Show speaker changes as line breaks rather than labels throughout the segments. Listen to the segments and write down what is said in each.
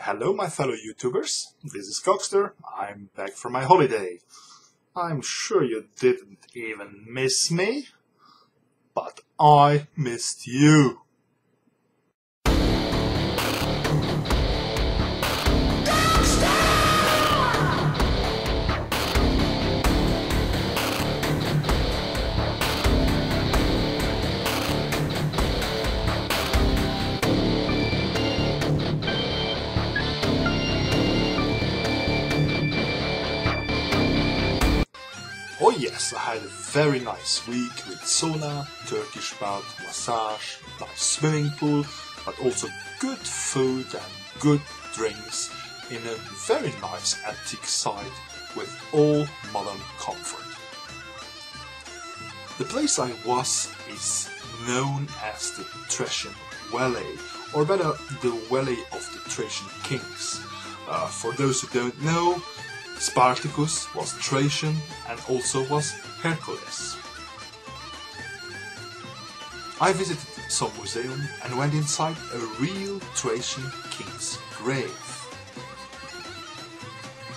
Hello, my fellow YouTubers. This is Goxster. I'm back from my holiday. I'm sure you didn't even miss me, but I missed you. Had a very nice week with sauna, Turkish bath, massage, nice swimming pool, but also good food and good drinks in a very nice antique site with all modern comfort. The place I was is known as the Thracian Valley, or better, the Valley of the Thracian Kings. Uh, for those who don't know, Spartacus was Thracian and also was Hercules. I visited some museum and went inside a real Thracian king's grave.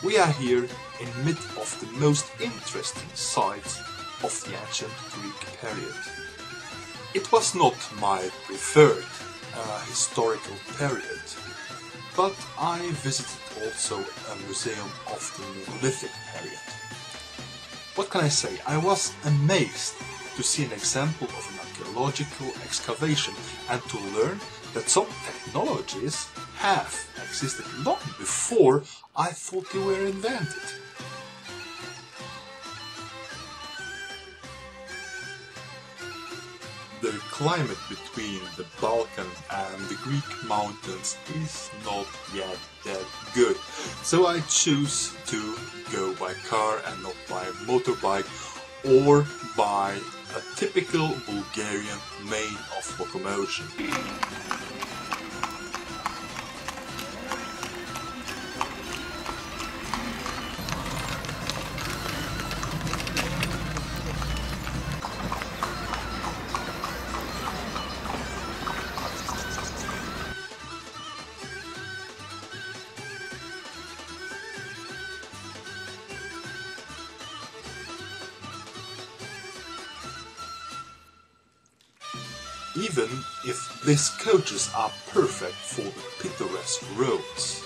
We are here in mid of the most interesting sites of the ancient Greek period. It was not my preferred uh, historical period, but I visited also a museum of the Neolithic period. What can I say? I was amazed to see an example of an archaeological excavation and to learn that some technologies have existed long before I thought they were invented. The climate between the Balkan and the Greek mountains is not yet that good, so I choose to go by car and not by motorbike or by a typical Bulgarian main of locomotion. Even if these coaches are perfect for the picturesque roads.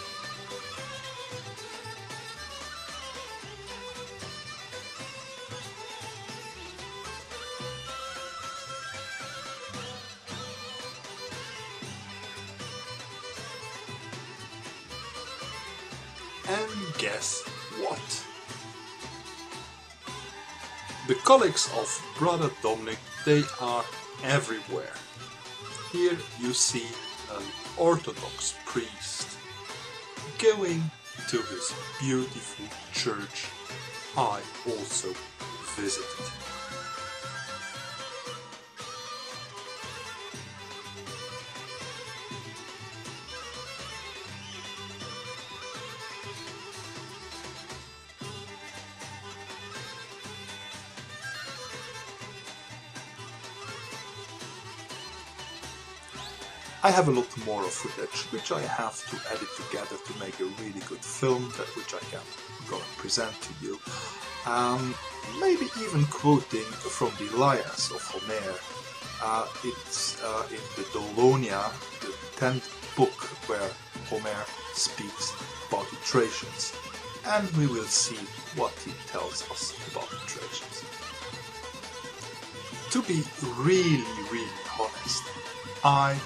And guess what? The colleagues of Brother Dominique, they are everywhere. Here you see an Orthodox priest going to his beautiful church I also visited. I have a lot more of footage which I have to edit together to make a really good film that which I can go and present to you. Um, maybe even quoting from the Ilias of Homer. Uh, it's uh, in the Doloneia, the 10th book where Homer speaks about the Thracians. And we will see what he tells us about the Thracians. To be really, really honest, I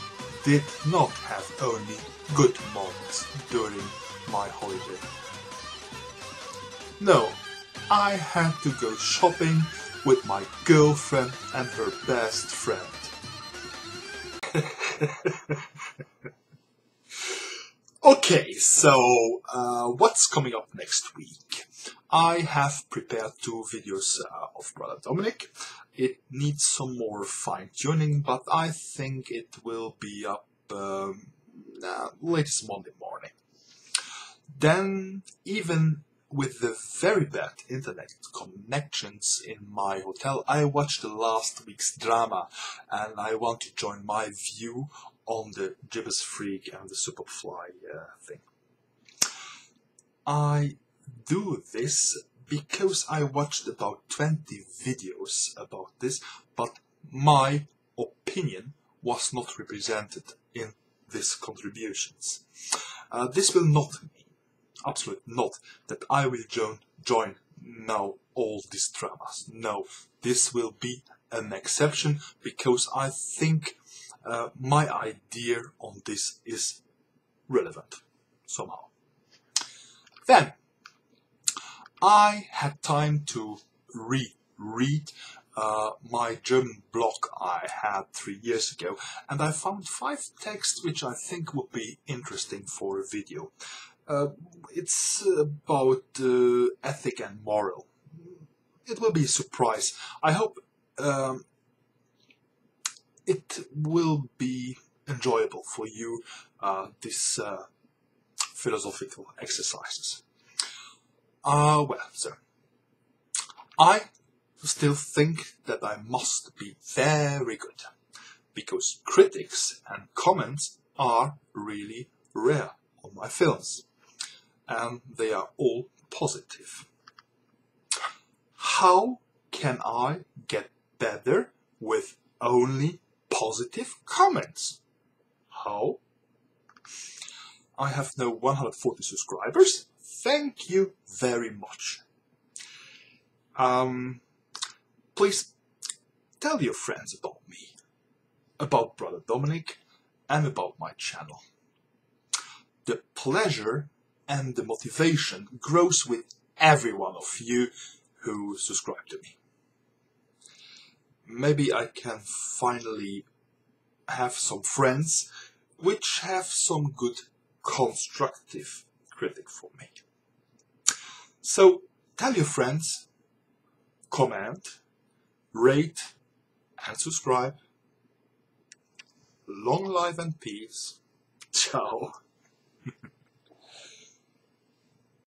did not have only good moments during my holiday. No, I had to go shopping with my girlfriend and her best friend. okay, so uh, what's coming up next week? I have prepared two videos uh, of Brother Dominique. It needs some more fine tuning, but I think it will be up um, uh, latest Monday morning. Then, even with the very bad internet connections in my hotel, I watched the last week's drama and I want to join my view on the Gibbous Freak and the Superfly uh, thing. I do this because I watched about 20 videos about this, but my opinion was not represented in these contributions. Uh, this will not mean, absolutely not, that I will join, join now all these dramas. No, this will be an exception because I think uh, my idea on this is relevant somehow. Then I had time to reread uh, my German blog I had three years ago and I found five texts which I think would be interesting for a video. Uh, it's about uh, ethic and moral. It will be a surprise. I hope um, it will be enjoyable for you, uh, these uh, philosophical exercises. Uh, well, so I still think that I must be very good because critics and comments are really rare on my films and they are all positive. How can I get better with only positive comments? How? I have now 140 subscribers. Thank you very much. Um, please tell your friends about me, about Brother Dominique, and about my channel. The pleasure and the motivation grows with every one of you who subscribe to me. Maybe I can finally have some friends which have some good constructive critic for me. So tell your friends, comment, rate and subscribe. Long life and peace. Ciao.